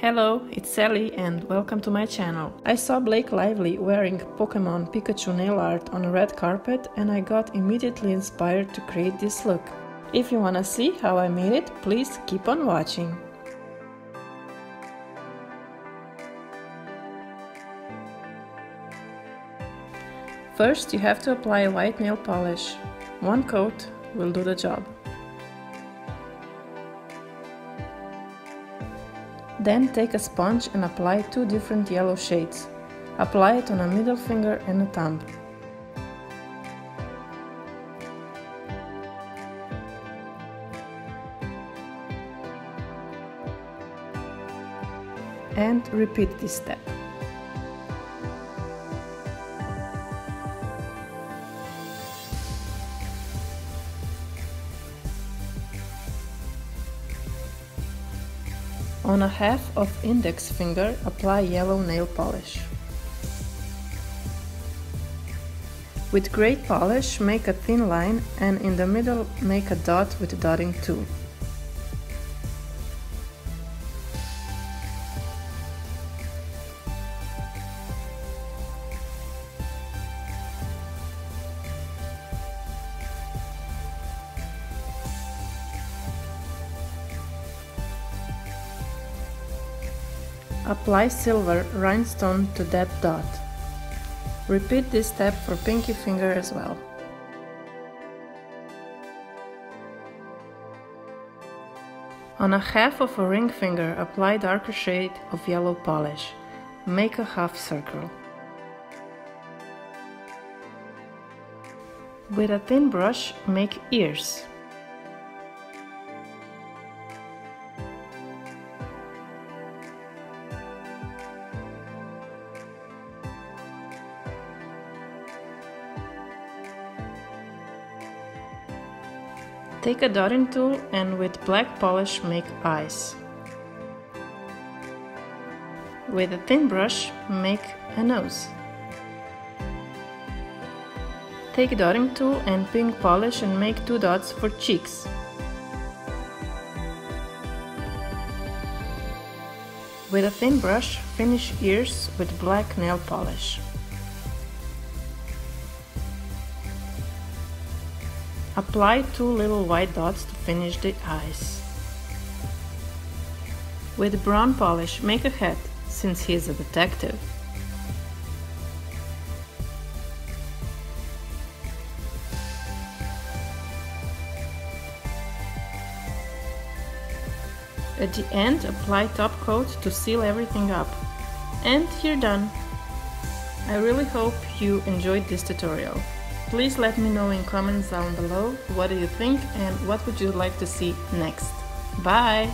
Hello, it's Sely and welcome to my channel. I saw Blake Lively wearing Pokemon Pikachu nail art on a red carpet and I got immediately inspired to create this look. If you wanna see how I made it, please keep on watching. First you have to apply white nail polish. One coat will do the job. Then take a sponge and apply two different yellow shades. Apply it on a middle finger and a thumb. And repeat this step. On a half of index finger, apply yellow nail polish. With great polish, make a thin line and in the middle make a dot with dotting tool. Apply silver rhinestone to that dot. Repeat this step for pinky finger as well. On a half of a ring finger, apply darker shade of yellow polish. Make a half circle. With a thin brush, make ears. Take a dotting tool and with black polish make eyes. With a thin brush make a nose. Take dotting tool and pink polish and make two dots for cheeks. With a thin brush finish ears with black nail polish. Apply two little white dots to finish the eyes. With brown polish, make a hat, since he is a detective. At the end, apply top coat to seal everything up. And you're done! I really hope you enjoyed this tutorial. Please let me know in comments down below what do you think and what would you like to see next. Bye!